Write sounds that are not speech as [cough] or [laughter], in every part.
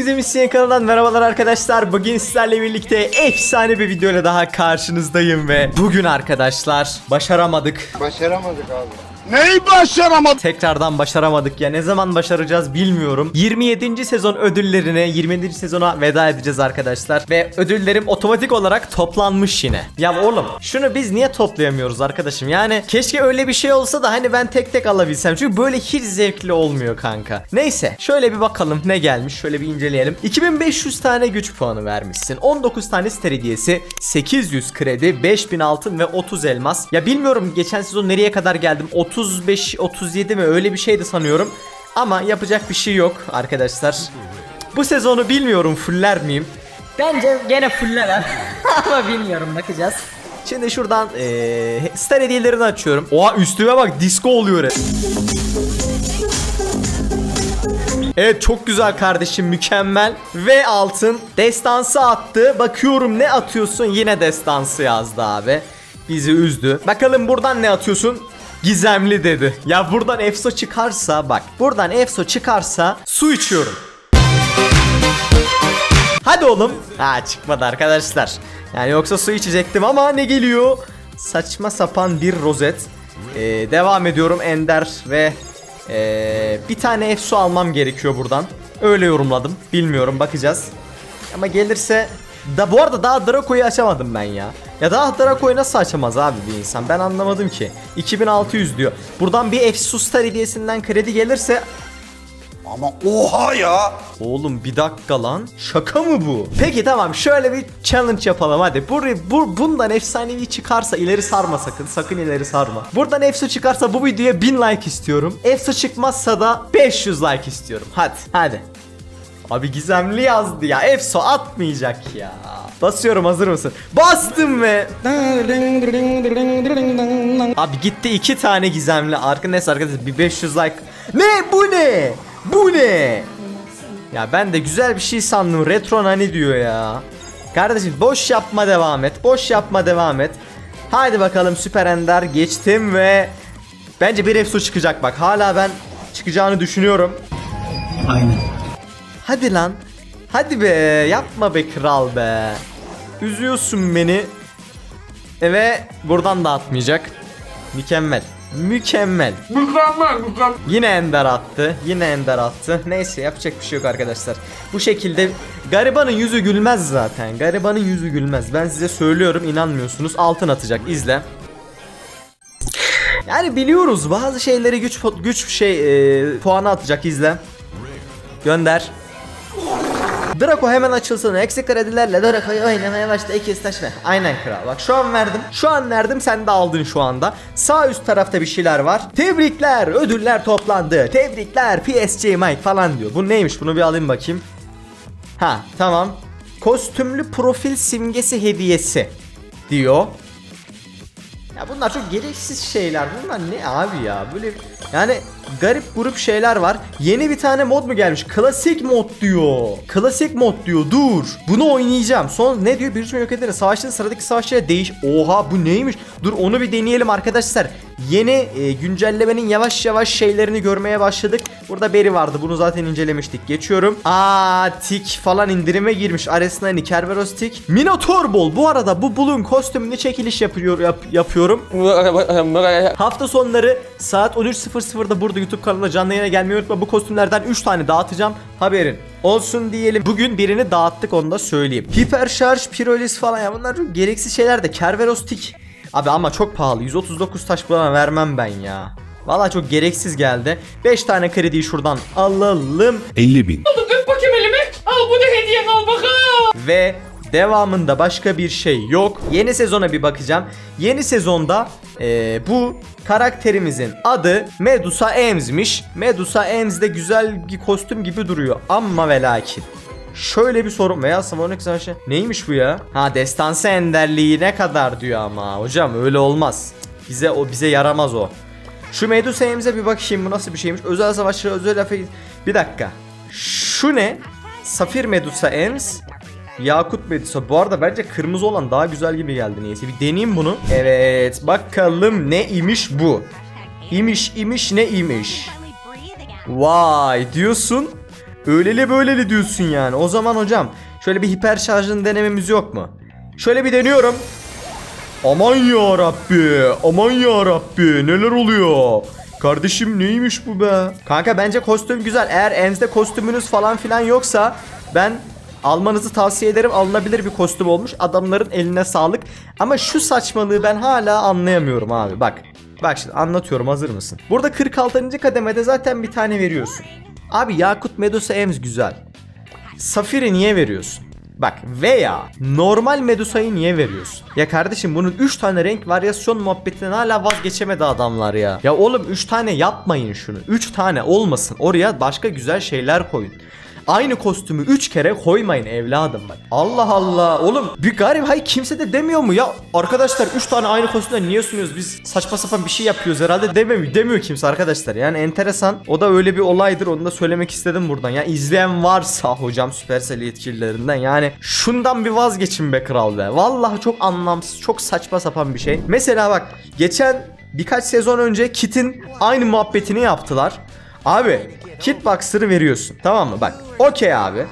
Hepinize Misyon kanalından merhabalar arkadaşlar. Bugün sizlerle birlikte efsane bir videoyla daha karşınızdayım ve bugün arkadaşlar başaramadık. Başaramadık abi. Neyi başaramadım? Tekrardan başaramadık ya ne zaman başaracağız bilmiyorum. 27. sezon ödüllerine 27. sezona veda edeceğiz arkadaşlar. Ve ödüllerim otomatik olarak toplanmış yine. Ya oğlum şunu biz niye toplayamıyoruz arkadaşım? Yani keşke öyle bir şey olsa da hani ben tek tek alabilsem. Çünkü böyle hiç zevkli olmuyor kanka. Neyse şöyle bir bakalım ne gelmiş şöyle bir inceleyelim. 2500 tane güç puanı vermişsin. 19 tane star hediyesi, 800 kredi, 5000 altın ve 30 elmas. Ya bilmiyorum geçen sezon nereye kadar geldim. 35 37 mi öyle bir şeydi sanıyorum. Ama yapacak bir şey yok arkadaşlar. Bu sezonu bilmiyorum fuller miyim? Bence gene fuller [laughs] ama bilmiyorum bakacağız. Şimdi şuradan eee star hediyelerini açıyorum. Oha üstüme bak disco oluyor. Evet çok güzel kardeşim mükemmel ve altın destansı attı bakıyorum ne atıyorsun yine destansı yazdı abi bizi üzdü bakalım buradan ne atıyorsun gizemli dedi ya buradan efso çıkarsa bak buradan efso çıkarsa su içiyorum Hadi oğlum. Ha çıkmadı arkadaşlar. Yani yoksa su içecektim ama ne geliyor? Saçma sapan bir rozet. Ee, devam ediyorum Ender ve ee, bir ev su almam gerekiyor buradan. Öyle yorumladım. Bilmiyorum bakacağız. Ama gelirse da bu arada daha Draco'yu açamadım ben ya. Ya daha Draco'yu nasıl açamaz abi bir insan? Ben anlamadım ki. 2600 diyor. Buradan bir Efsu Star hediyesinden kredi gelirse Ama oha ya. Oğlum bir dakika lan. Şaka mı bu? Peki tamam şöyle bir challenge yapalım hadi. Bu, bu bundan efsanevi çıkarsa ileri sarma sakın. Sakın ileri sarma. Buradan efsu çıkarsa bu videoya 1000 like istiyorum. Efsu çıkmazsa da 500 like istiyorum. Hadi hadi. Abi gizemli yazdı ya. Efso atmayacak ya. Basıyorum hazır mısın? Bastım ve Abi gitti iki tane gizemli. Arka neyse arkadaşlar bir 500 like. Ne bu ne? Bu ne? Ya ben de güzel bir şey sandım. Retro nani diyor ya. Kardeşim boş yapma devam et. Boş yapma devam et. Haydi bakalım Süper Ender geçtim ve bence bir efsu çıkacak bak. Hala ben çıkacağını düşünüyorum. Aynen. Hadi lan. Hadi be yapma be kral be. Üzüyorsun beni. Ve buradan da atmayacak. Mükemmel. Mükemmel. Yine Ender attı. Yine Ender attı. Neyse yapacak bir şey yok arkadaşlar. Bu şekilde garibanın yüzü gülmez zaten. Garibanın yüzü gülmez. Ben size söylüyorum inanmıyorsunuz. Altın atacak. izle. Yani biliyoruz bazı şeyleri güç güç şey e, puanı atacak izle. Gönder. Draco hemen açılsın. Eksik kredilerle Draco'yu oynamaya başla. İki taş ver. Aynen kral. Bak şu an verdim. Şu an verdim. Sen de aldın şu anda. Sağ üst tarafta bir şeyler var. Tebrikler. Ödüller toplandı. Tebrikler. PSG Mike falan diyor. Bu neymiş? Bunu bir alayım bakayım. Ha tamam. Kostümlü profil simgesi hediyesi diyor. Ya bunlar çok gereksiz şeyler. Bunlar ne abi ya? Böyle yani garip grup şeyler var. Yeni bir tane mod mu gelmiş? Klasik mod diyor. Klasik mod diyor. Dur. Bunu oynayacağım. Son ne diyor? Bir düşman yok edene savaşın sıradaki savaşçıya değiş. Oha bu neymiş? Dur onu bir deneyelim arkadaşlar. Yeni e, güncellemenin yavaş yavaş şeylerini görmeye başladık. Burada Berry vardı. Bunu zaten incelemiştik. Geçiyorum. Aa tik falan indirime girmiş. Aresnani, Kerberos tik. Minotaur Ball. Bu arada bu Bull'un kostümünü çekiliş yapıyor yap- yapıyorum. Hafta sonları saat 13.00'da burada YouTube kanalına canlı yayına gelmeyi unutma. Bu kostümlerden 3 tane dağıtacağım. Haberin olsun diyelim. Bugün birini dağıttık onu da söyleyeyim. Hiper şarj, pirolis falan ya bunlar çok gereksiz şeyler de. Kerberos tik. Abi ama çok pahalı. 139 taş buna vermem ben ya. Valla çok gereksiz geldi. 5 tane krediyi şuradan alalım. 50 bin. Öp bakayım elimi. Al bu da hediyen al bakalım. Ve devamında başka bir şey yok. Yeni sezona bir bakacağım. Yeni sezonda eee, bu karakterimizin adı Medusa Ems'miş. Medusa Ems de güzel bir kostüm gibi duruyor. Ama ve lakin. Şöyle bir sorun veya Savonik Savaşı neymiş bu ya? Ha destansı enderliği ne kadar diyor ama hocam öyle olmaz. Bize o bize yaramaz o. Şu Medusa Ems'e bir bakayım bu nasıl bir şeymiş. Özel savaşçı özel efe... Bir dakika. Şu ne? Safir Medusa Ems. Yakut Medusa. Bu arada bence kırmızı olan daha güzel gibi geldi niyeyse. Bir deneyeyim bunu. Evet bakalım ne imiş bu. İmiş imiş ne imiş. Vay diyorsun. Öyleli böyleli diyorsun yani. O zaman hocam şöyle bir hiper şarjını denememiz yok mu? Şöyle bir deniyorum. Aman ya Rabbi, aman ya Rabbi, neler oluyor? Kardeşim neymiş bu be? Kanka bence kostüm güzel. Eğer Enz'de kostümünüz falan filan yoksa ben almanızı tavsiye ederim. Alınabilir bir kostüm olmuş. Adamların eline sağlık. Ama şu saçmalığı ben hala anlayamıyorum abi. Bak. Bak şimdi anlatıyorum hazır mısın? Burada 46. kademede zaten bir tane veriyorsun. Abi Yakut Medusa Ems güzel. Safir'i niye veriyorsun? Bak veya normal Medusa'yı niye veriyorsun? Ya kardeşim bunun 3 tane renk varyasyon muhabbetinden hala vazgeçemedi adamlar ya. Ya oğlum 3 tane yapmayın şunu. 3 tane olmasın. Oraya başka güzel şeyler koyun. Aynı kostümü 3 kere koymayın evladım bak. Allah Allah. Oğlum bir garip hay kimse de demiyor mu ya? Arkadaşlar 3 tane aynı kostümden niye sunuyoruz? Biz saçma sapan bir şey yapıyoruz herhalde demiyor, demiyor kimse arkadaşlar. Yani enteresan. O da öyle bir olaydır. Onu da söylemek istedim buradan. Ya izleyen varsa hocam Supercell yetkililerinden yani şundan bir vazgeçin be kral be. Vallahi çok anlamsız, çok saçma sapan bir şey. Mesela bak geçen birkaç sezon önce Kit'in aynı muhabbetini yaptılar. Abi Kitboxer'ı veriyorsun tamam mı bak okey abi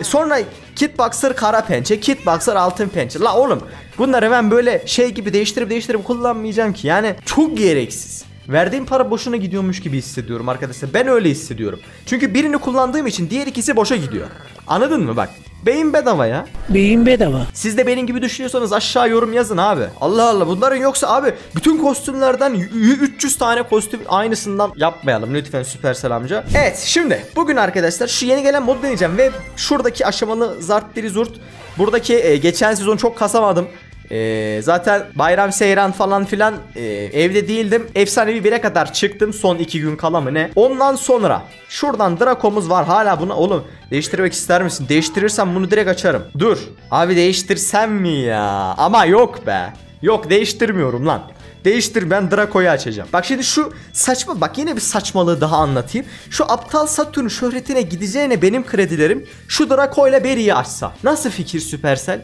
E sonra Kitboxer kara pençe Kitboxer altın pençe la oğlum bunları ben böyle şey gibi değiştirip değiştirip kullanmayacağım ki yani çok gereksiz Verdiğim para boşuna gidiyormuş gibi hissediyorum arkadaşlar. Ben öyle hissediyorum. Çünkü birini kullandığım için diğer ikisi boşa gidiyor. Anladın mı bak? Beyin bedava ya. Beyin bedava. Siz de benim gibi düşünüyorsanız aşağı yorum yazın abi. Allah Allah bunların yoksa abi bütün kostümlerden y- y- 300 tane kostüm aynısından yapmayalım lütfen Süpersel amca. Evet şimdi bugün arkadaşlar şu yeni gelen modu deneyeceğim ve şuradaki aşamalı zart diri zurt buradaki e, geçen sezon çok kasamadım. E, zaten bayram seyran falan filan e, evde değildim. Efsanevi 1'e kadar çıktım son 2 gün kala mı ne? Ondan sonra şuradan Draco'muz var hala buna oğlum değiştirmek ister misin? Değiştirirsem bunu direkt açarım. Dur abi değiştirsem mi ya? Ama yok be. Yok değiştirmiyorum lan. Değiştir ben Draco'yu açacağım. Bak şimdi şu saçma bak yine bir saçmalığı daha anlatayım. Şu aptal Satürn şöhretine gideceğine benim kredilerim şu Draco ile Berry'i açsa. Nasıl fikir Supercell?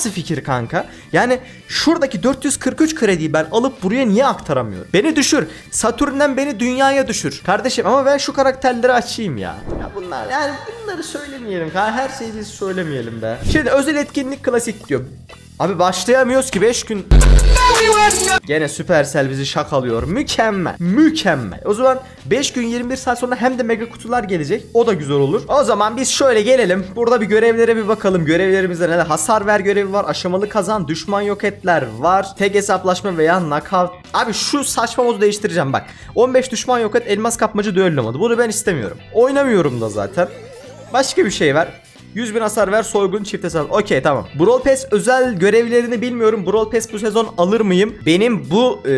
Nasıl fikir kanka? Yani şuradaki 443 krediyi ben alıp buraya niye aktaramıyorum? Beni düşür. Satürn'den beni dünyaya düşür. Kardeşim ama ben şu karakterleri açayım ya. Ya bunlar yani bunları söylemeyelim. Her şeyi biz söylemeyelim be. Şimdi özel etkinlik klasik diyor. Abi başlayamıyoruz ki 5 gün Gene Supercell bizi şakalıyor. Mükemmel. Mükemmel. O zaman 5 gün 21 saat sonra hem de mega kutular gelecek. O da güzel olur. O zaman biz şöyle gelelim. Burada bir görevlere bir bakalım. Görevlerimizde neler? Hasar ver görevi var. Aşamalı kazan. Düşman yok etler var. Tek hesaplaşma veya knockout. Abi şu saçma modu değiştireceğim bak. 15 düşman yok et. Elmas kapmacı düello modu. Bunu ben istemiyorum. Oynamıyorum da zaten. Başka bir şey ver. 100 bin hasar ver soygun çift hesap. Okey tamam. Brawl Pass özel görevlerini bilmiyorum. Brawl Pass bu sezon alır mıyım? Benim bu e,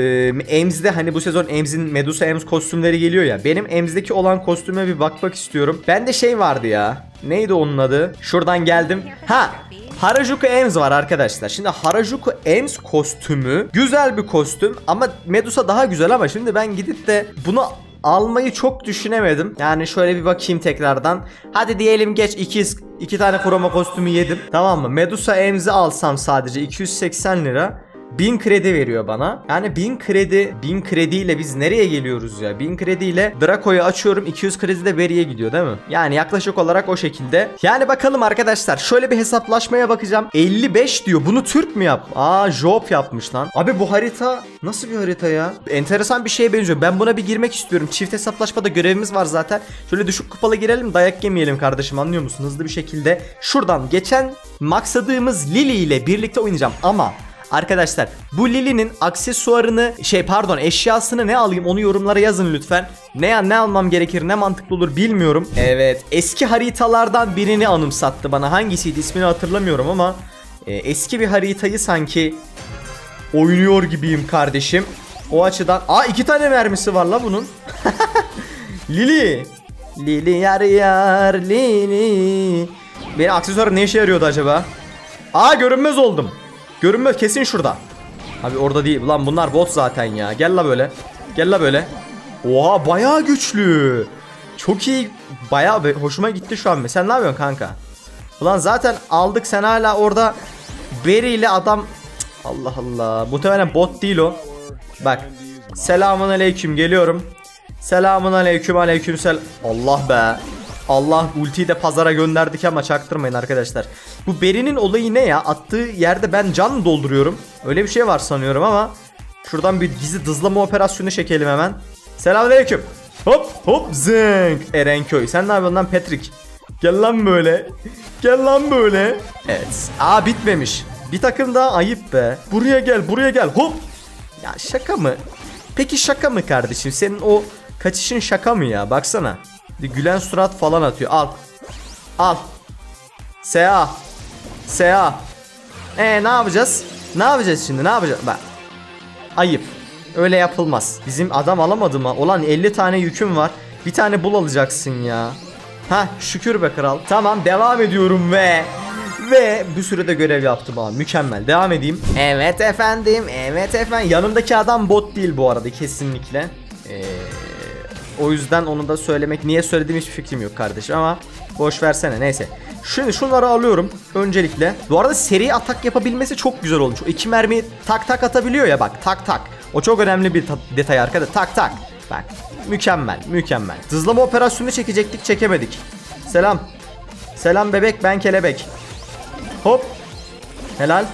Ems'de hani bu sezon Ems'in Medusa Ems kostümleri geliyor ya. Benim Ems'deki olan kostüme bir bakmak istiyorum. Bende şey vardı ya. Neydi onun adı? Şuradan geldim. Ha Harajuku Ems var arkadaşlar. Şimdi Harajuku Ems kostümü güzel bir kostüm ama Medusa daha güzel ama şimdi ben gidip de bunu almayı çok düşünemedim. Yani şöyle bir bakayım tekrardan. Hadi diyelim geç 2 iki tane kroma kostümü yedim. Tamam mı? Medusa Ems'i alsam sadece 280 lira. 1000 kredi veriyor bana. Yani 1000 kredi, 1000 krediyle biz nereye geliyoruz ya? 1000 krediyle Draco'yu açıyorum. 200 kredi de Berry'e gidiyor değil mi? Yani yaklaşık olarak o şekilde. Yani bakalım arkadaşlar. Şöyle bir hesaplaşmaya bakacağım. 55 diyor. Bunu Türk mü yap? Aa Job yapmış lan. Abi bu harita nasıl bir harita ya? Enteresan bir şeye benziyor. Ben buna bir girmek istiyorum. Çift hesaplaşmada görevimiz var zaten. Şöyle düşük kupalı girelim. Dayak yemeyelim kardeşim anlıyor musun? Hızlı bir şekilde. Şuradan geçen maksadığımız Lily ile birlikte oynayacağım. Ama Arkadaşlar bu Lily'nin aksesuarını şey pardon eşyasını ne alayım onu yorumlara yazın lütfen. Ne ne almam gerekir ne mantıklı olur bilmiyorum. Evet eski haritalardan birini anımsattı bana. Hangisiydi ismini hatırlamıyorum ama e, eski bir haritayı sanki oynuyor gibiyim kardeşim. O açıdan aa iki tane mermisi var la bunun. [laughs] Lily. Lily yar yar Lily. Benim aksesuarım ne işe yarıyordu acaba? Aa görünmez oldum. Görünmez kesin şurada. Abi orada değil. Ulan bunlar bot zaten ya. Gel la böyle. Gel la böyle. Oha bayağı güçlü. Çok iyi. Bayağı hoşuma gitti şu an. Sen ne yapıyorsun kanka? Ulan zaten aldık sen hala orada Berry ile adam Cık, Allah Allah. Muhtemelen bot değil o. Bak. Selamun aleyküm geliyorum. Selamun aleyküm aleyküm sel. Allah be. Allah ultiyi de pazara gönderdik ama çaktırmayın arkadaşlar. Bu Beri'nin olayı ne ya? Attığı yerde ben can dolduruyorum? Öyle bir şey var sanıyorum ama. Şuradan bir dizi dızlama operasyonu çekelim hemen. Selamünaleyküm. Hop hop zınk. Erenköy. Sen ne yapıyorsun lan Patrick? Gel lan böyle. Gel lan böyle. Evet. Aa bitmemiş. Bir takım daha ayıp be. Buraya gel buraya gel. Hop. Ya şaka mı? Peki şaka mı kardeşim? Senin o kaçışın şaka mı ya? Baksana. Gülen surat falan atıyor. Al. Al. SA. SA. E ne yapacağız? Ne yapacağız şimdi? Ne yapacağız? Bak. Ayıp. Öyle yapılmaz. Bizim adam alamadı mı? Olan 50 tane yüküm var. Bir tane bul alacaksın ya. Ha şükür be kral. Tamam devam ediyorum ve ve bir sürede görev yaptım abi. Mükemmel. Devam edeyim. Evet efendim. Evet efendim. Yanımdaki adam bot değil bu arada kesinlikle. Ee, o yüzden onu da söylemek niye söylediğim hiçbir fikrim yok kardeşim ama boş versene neyse. Şimdi şunları alıyorum öncelikle. Bu arada seri atak yapabilmesi çok güzel olmuş. O iki mermi tak tak atabiliyor ya bak tak tak. O çok önemli bir ta- detay arkada. Tak tak. Bak mükemmel mükemmel. Hızlama operasyonu çekecektik çekemedik. Selam. Selam bebek ben kelebek. Hop. Helal.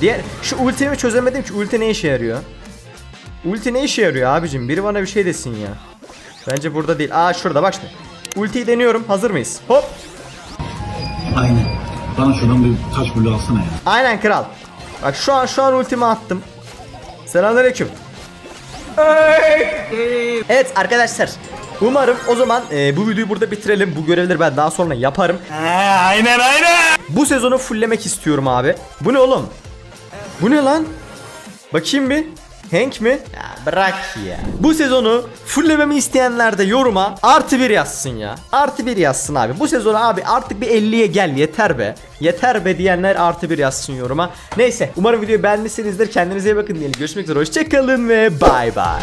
Diğer şu ultimi çözemedim ki ulti ne işe yarıyor? Ulti ne işe yarıyor abicim? Biri bana bir şey desin ya. Bence burada değil. Aa şurada bak şimdi. Ultiyi deniyorum. Hazır mıyız? Hop. Aynen. Bana şuradan bir taş bulu alsana ya. Aynen kral. Bak şu an şu an ultimi attım. Selamünaleyküm. Evet arkadaşlar. Umarım o zaman e, bu videoyu burada bitirelim. Bu görevleri ben daha sonra yaparım. aynen aynen. Bu sezonu fulllemek istiyorum abi. Bu ne oğlum? Bu ne lan? Bakayım bir. Hank mi? Ya bırak ya. Bu sezonu fulllememi isteyenler de yoruma artı bir yazsın ya. Artı bir yazsın abi. Bu sezonu abi artık bir 50'ye gel yeter be. Yeter be diyenler artı bir yazsın yoruma. Neyse umarım videoyu beğenmişsinizdir. Kendinize iyi bakın diyelim. Görüşmek üzere. Hoşçakalın ve bay bay.